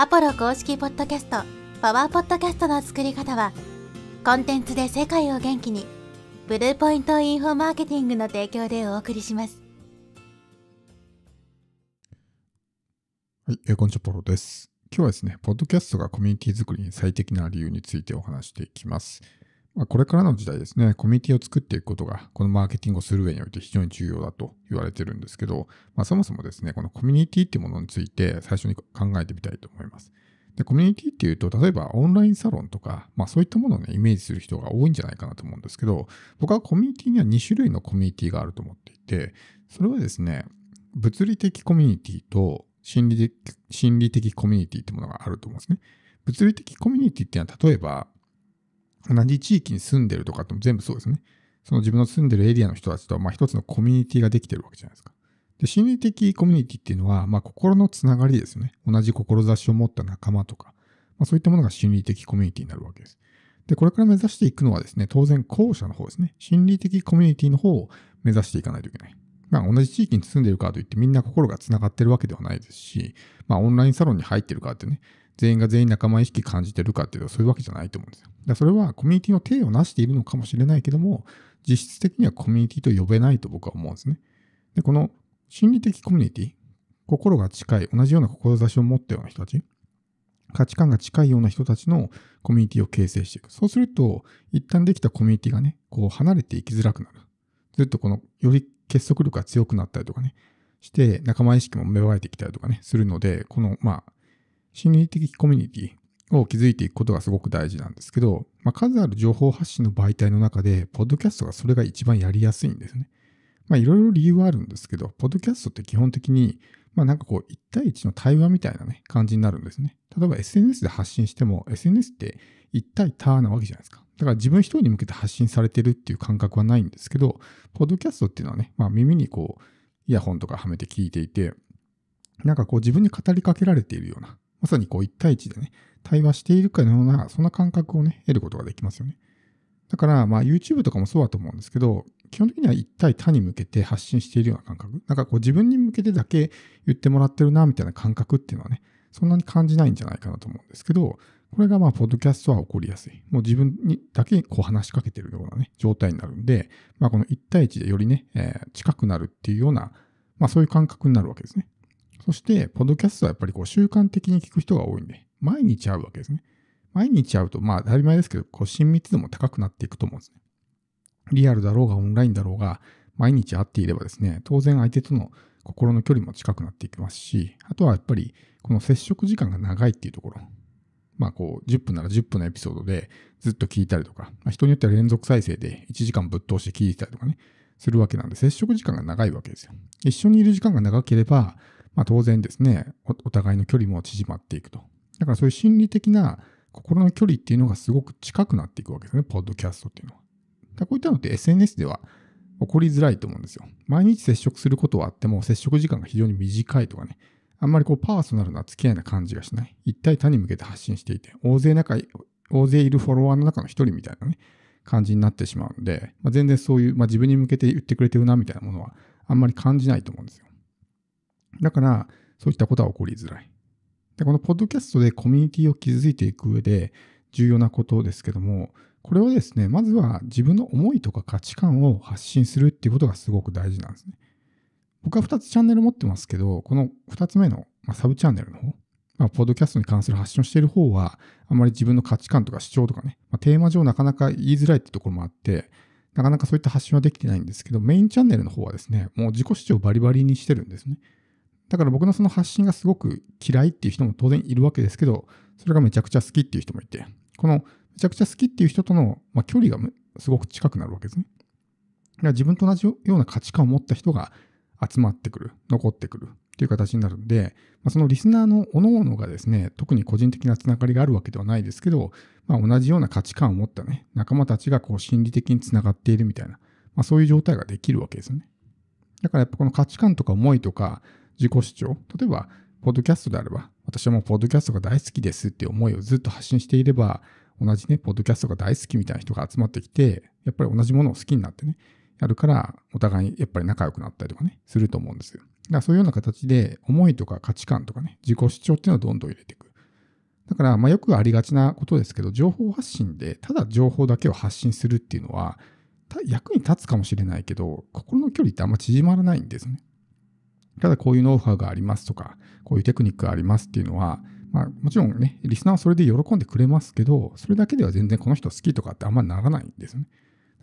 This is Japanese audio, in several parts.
アポロ公式ポッドキャスト、パワーポッドキャストの作り方は、コンテンツで世界を元気に、ブルーポイントインフォマーケティングの提供でお送りします。はい、えーこんにちは、ポロです。今日はですね、ポッドキャストがコミュニティ作りに最適な理由についてお話していきます。ま、これからの時代ですね、コミュニティを作っていくことが、このマーケティングをする上において非常に重要だと言われてるんですけど、まあ、そもそもですね、このコミュニティっていうものについて最初に考えてみたいと思います。で、コミュニティっていうと、例えばオンラインサロンとか、まあそういったものをね、イメージする人が多いんじゃないかなと思うんですけど、僕はコミュニティには2種類のコミュニティがあると思っていて、それはですね、物理的コミュニティと心理的心理的コミュニティってものがあると思うんですね。物理的コミュニティっていうのは例えば同じ地域に住んでるとかっても全部そうですね。その自分の住んでるエリアの人たちとはまあ一つのコミュニティができてるわけじゃないですか。で、心理的コミュニティっていうのはまあ心のつながりですよね。同じ志を持った仲間とか、まあ、そういったものが心理的コミュニティになるわけです。で、これから目指していくのはですね、当然後者の方ですね。心理的コミュニティの方を目指していかないといけない。まあ同じ地域に住んでるからといってみんな心がつながってるわけではないですし、まあオンラインサロンに入ってるからってね、全員が全員仲間意識感じてるかっていうとそういうわけじゃないと思うんですよ。だそれはコミュニティの体を成しているのかもしれないけども、実質的にはコミュニティと呼べないと僕は思うんですね。で、この心理的コミュニティ、心が近い、同じような志を持ったような人たち、価値観が近いような人たちのコミュニティを形成していく。そうすると、一旦できたコミュニティがね、こう離れていきづらくなる。ずっとこの、より結束力が強くなったりとかね、して仲間意識も芽生えてきたりとかね、するので、この、まあ、心理的コミュニティを築いていくことがすごく大事なんですけど、まあ、数ある情報発信の媒体の中で、ポッドキャストがそれが一番やりやすいんですね。まあ、いろいろ理由はあるんですけど、ポッドキャストって基本的に、まあ、なんかこう、1対1の対話みたいなね、感じになるんですね。例えば SNS で発信しても、SNS って1対他なわけじゃないですか。だから自分一人に向けて発信されてるっていう感覚はないんですけど、ポッドキャストっていうのはね、まあ、耳にこう、イヤホンとかはめて聞いていて、なんかこう自分に語りかけられているような、まさにこう1対1でね、対話しているかのような、そんな感覚をね、得ることができますよね。だから、まあ YouTube とかもそうだと思うんですけど、基本的には1対他に向けて発信しているような感覚。なんかこう自分に向けてだけ言ってもらってるな、みたいな感覚っていうのはね、そんなに感じないんじゃないかなと思うんですけど、これがまあ、ポッドキャストは起こりやすい。もう自分にだけこう話しかけてるようなね、状態になるんで、まあこの1対1でよりね、えー近くなるっていうような、まあそういう感覚になるわけですね。そして、ポッドキャストはやっぱりこう習慣的に聞く人が多いんで、毎日会うわけですね。毎日会うと、まあ当たり前ですけど、こう親密度も高くなっていくと思うんですね。リアルだろうがオンラインだろうが、毎日会っていればですね、当然相手との心の距離も近くなっていきますし、あとはやっぱりこの接触時間が長いっていうところ。まあこう、10分なら10分のエピソードでずっと聞いたりとか、まあ、人によっては連続再生で1時間ぶっ通して聞いてたりとかね、するわけなんで、接触時間が長いわけですよ。一緒にいる時間が長ければ、まあ当然ですね、お互いの距離も縮まっていくと。だからそういう心理的な心の距離っていうのがすごく近くなっていくわけですね、ポッドキャストっていうのは。だこういったのって SNS では起こりづらいと思うんですよ。毎日接触することはあっても、接触時間が非常に短いとかね、あんまりこうパーソナルな付き合いな感じがしない。一対他に向けて発信していて、大勢中、大勢いるフォロワーの中の一人みたいなね、感じになってしまうんで、まあ、全然そういう、まあ、自分に向けて言ってくれてるなみたいなものはあんまり感じないと思うんですよ。だから、そういったことは起こりづらい。で、このポッドキャストでコミュニティを築いていく上で重要なことですけども、これはですね、まずは自分の思いとか価値観を発信するっていうことがすごく大事なんですね。僕は2つチャンネル持ってますけど、この2つ目の、まあ、サブチャンネルの方、まあ、ポッドキャストに関する発信をしている方は、あまり自分の価値観とか主張とかね、まあ、テーマ上なかなか言いづらいってところもあって、なかなかそういった発信はできてないんですけど、メインチャンネルの方はですね、もう自己主張バリバリにしてるんですね。だから僕のその発信がすごく嫌いっていう人も当然いるわけですけど、それがめちゃくちゃ好きっていう人もいて、このめちゃくちゃ好きっていう人との、まあ、距離がすごく近くなるわけですね。だから自分と同じような価値観を持った人が集まってくる、残ってくるっていう形になるんで、まあ、そのリスナーの各々がですね、特に個人的なつながりがあるわけではないですけど、まあ、同じような価値観を持ったね、仲間たちがこう心理的につながっているみたいな、まあ、そういう状態ができるわけですよね。だからやっぱこの価値観とか思いとか自己主張、例えば、ポッドキャストであれば、私はもうポッドキャストが大好きですっていう思いをずっと発信していれば、同じね、ポッドキャストが大好きみたいな人が集まってきて、やっぱり同じものを好きになってね、やるから、お互いやっぱり仲良くなったりとかね、すると思うんですよ。だからそういうような形で、思いとか価値観とかね、自己主張っていうのをどんどん入れていく。だから、まあ、よくありがちなことですけど、情報発信で、ただ情報だけを発信するっていうのは、役に立つかもしれないけど、心の距離ってあんま縮まらないんですね。ただこういうノウハウがありますとか、こういうテクニックがありますっていうのは、まあもちろんね、リスナーはそれで喜んでくれますけど、それだけでは全然この人好きとかってあんまりならないんですよね。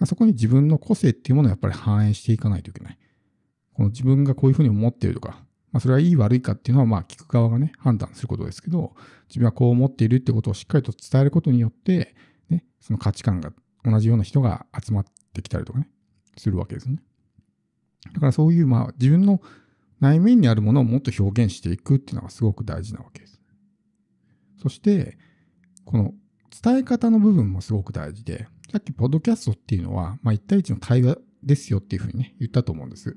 そこに自分の個性っていうものをやっぱり反映していかないといけない。この自分がこういうふうに思っているとか、まあ、それはいい悪いかっていうのは、まあ、聞く側がね、判断することですけど、自分はこう思っているってことをしっかりと伝えることによって、ね、その価値観が同じような人が集まってきたりとかね、するわけですよね。だからそういう、まあ、自分の内面にあるものをもっと表現していくっていうのがすごく大事なわけです。そして、この伝え方の部分もすごく大事で、さっきポッドキャストっていうのは、まあ、1対1の対話ですよっていうふうにね、言ったと思うんです。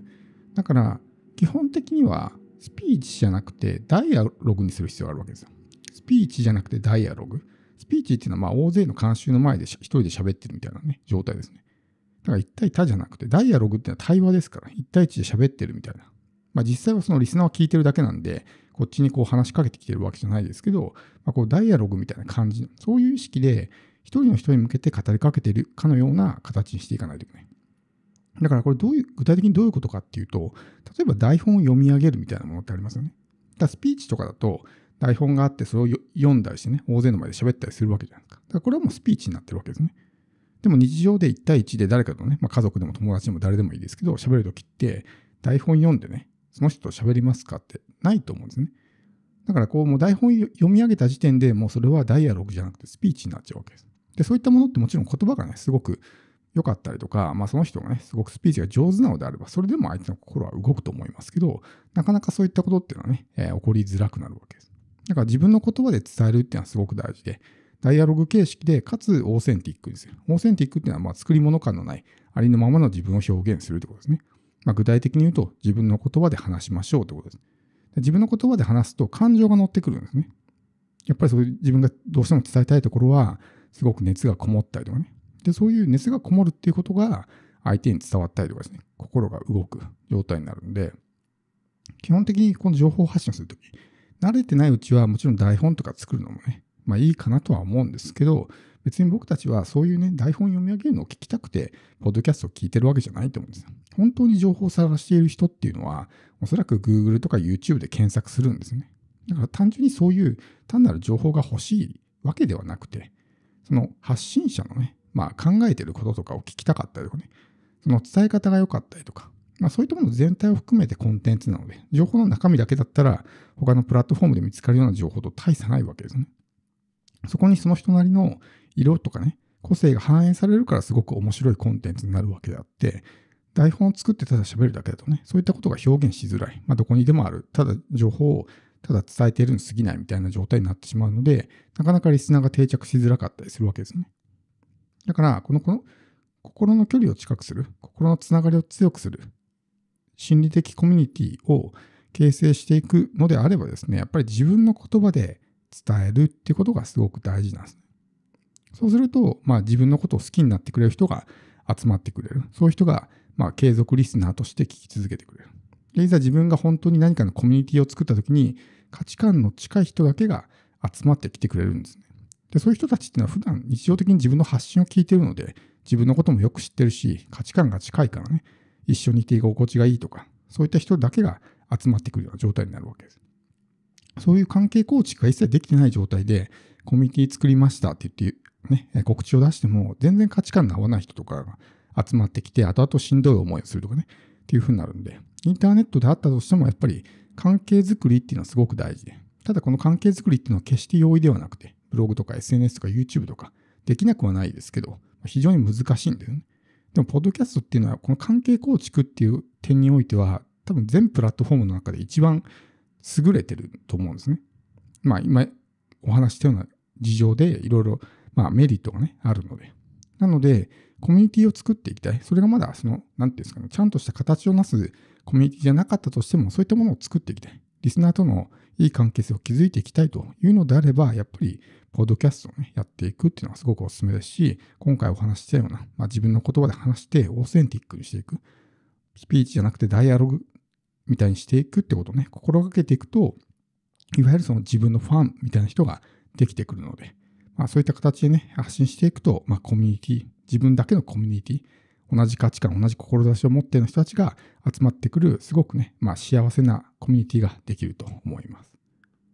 だから、基本的にはスピーチじゃなくてダイアログにする必要があるわけですよ。スピーチじゃなくてダイアログ。スピーチっていうのはまあ大勢の監修の前で一人で喋ってるみたいなね、状態ですね。だから一対多じゃなくて、ダイアログっていうのは対話ですから、一対一で喋ってるみたいな。まあ実際はそのリスナーは聞いてるだけなんで、こっちにこう話しかけてきてるわけじゃないですけど、まあ、こうダイアログみたいな感じ、そういう意識で一人の人に向けて語りかけてるかのような形にしていかないといけない。だからこれどういう、具体的にどういうことかっていうと、例えば台本を読み上げるみたいなものってありますよね。だスピーチとかだと台本があってそれを読んだりしてね、大勢の前で喋ったりするわけじゃないですか。だからこれはもうスピーチになってるわけですね。でも日常で1対1で誰かとね、まあ、家族でも友達でも誰でもいいですけど、喋るときって台本読んでね、その人と喋りますかってないと思うんですね。だからこうもう台本読み上げた時点でもうそれはダイアログじゃなくてスピーチになっちゃうわけです。で、そういったものってもちろん言葉がね、すごく良かったりとか、まあ、その人がね、すごくスピーチが上手なのであれば、それでも相手の心は動くと思いますけど、なかなかそういったことっていうのはね、えー、起こりづらくなるわけです。だから自分の言葉で伝えるっていうのはすごく大事で、ダイアログ形式で、かつオーセンティックですよ。オーセンティックっていうのは、まあ、作り物感のない、ありのままの自分を表現するってことですね。まあ、具体的に言うと、自分の言葉で話しましょうってことです。自分の言葉で話すと感情が乗ってくるんですね。やっぱりそういう自分がどうしても伝えたいところは、すごく熱がこもったりとかね、で、そういう熱がこもるっていうことが相手に伝わったりとかですね、心が動く状態になるんで、基本的にこの情報発信するとき、慣れてないうちはもちろん台本とか作るのもね、まあいいかなとは思うんですけど、別に僕たちはそういうね、台本読み上げるのを聞きたくて、ポッドキャストを聞いてるわけじゃないと思うんですよ。本当に情報を探している人っていうのは、おそらく Google とか YouTube で検索するんですね。だから単純にそういう単なる情報が欲しいわけではなくて、その発信者のね、まあ、考えてることとかを聞きたかったりとかね、その伝え方が良かったりとか、まあ、そういったもの全体を含めてコンテンツなので、情報の中身だけだったら、他のプラットフォームで見つかるような情報と大差ないわけですね。そこにその人なりの色とかね、個性が反映されるからすごく面白いコンテンツになるわけであって、台本を作ってただ喋るだけだとね、そういったことが表現しづらい。まあ、どこにでもある。ただ情報をただ伝えているに過ぎないみたいな状態になってしまうので、なかなかリスナーが定着しづらかったりするわけですね。だから、この、この、心の距離を近くする、心のつながりを強くする、心理的コミュニティを形成していくのであればですね、やっぱり自分の言葉で伝えるっていうことがすごく大事なんですね。そうすると、まあ自分のことを好きになってくれる人が集まってくれる。そういう人が、まあ継続リスナーとして聞き続けてくれる。で、いざ自分が本当に何かのコミュニティを作った時に、価値観の近い人だけが集まってきてくれるんですね。で、そういう人たちっていうのは普段日常的に自分の発信を聞いてるので、自分のこともよく知ってるし、価値観が近いからね、一緒にいて居心地がいいとか、そういった人だけが集まってくるような状態になるわけです。そういう関係構築が一切できてない状態で、コミュニティ作りましたって言って、ね、告知を出しても、全然価値観の合わない人とかが集まってきて、後々しんどい思いをするとかね、っていう風になるんで、インターネットであったとしても、やっぱり関係づくりっていうのはすごく大事で、ただこの関係づくりっていうのは決して容易ではなくて、ブログとか SNS とか YouTube とかできなくはないですけど、非常に難しいんだよね。でも、ポッドキャストっていうのは、この関係構築っていう点においては、多分全プラットフォームの中で一番優れてると思うんですね。まあ、今お話したような事情でいろいろ、まあ、メリットがね、あるので。なので、コミュニティを作っていきたい。それがまだ、その、なんていうんですかね、ちゃんとした形をなすコミュニティじゃなかったとしても、そういったものを作っていきたい。リスナーとのいい関係性を築いていきたいというのであれば、やっぱり、ポッドキャストをね、やっていくっていうのはすごくお勧めですし、今回お話ししたような、まあ、自分の言葉で話してオーセンティックにしていく。スピーチじゃなくてダイアログみたいにしていくってことをね、心がけていくと、いわゆるその自分のファンみたいな人ができてくるので、まあ、そういった形でね、発信していくと、まあ、コミュニティ、自分だけのコミュニティ、同じ価値観、同じ志を持っている人たちが集まってくる、すごくね、まあ、幸せなコミュニティができると思います。